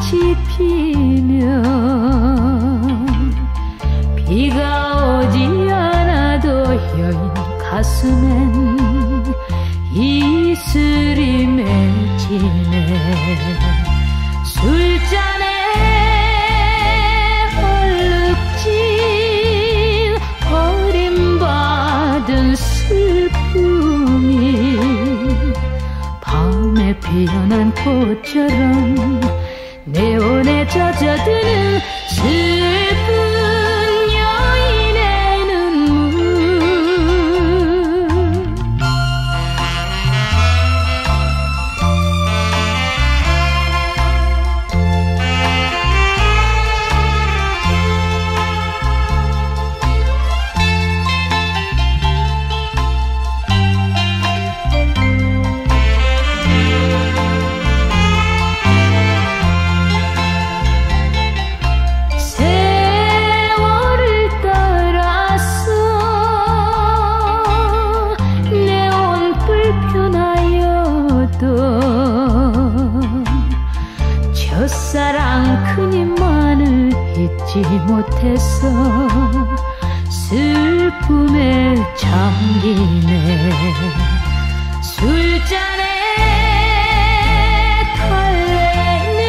꽃이 피면 비가 오지 않아도 여인 가슴엔 이슬이 맺히네. 술잔에 얼룩진 버림받은 슬픔이 밤에 피어난 꽃처럼 내온에 젖어드는 첫사랑 그님만을 잊지 못해서 슬픔에 잠기네 술잔에 달래는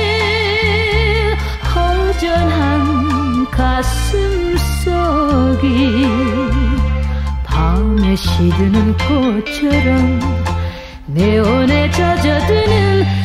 허전한 가슴 속이 밤에 시드는 꽃처럼 내온에 젖어드는 슬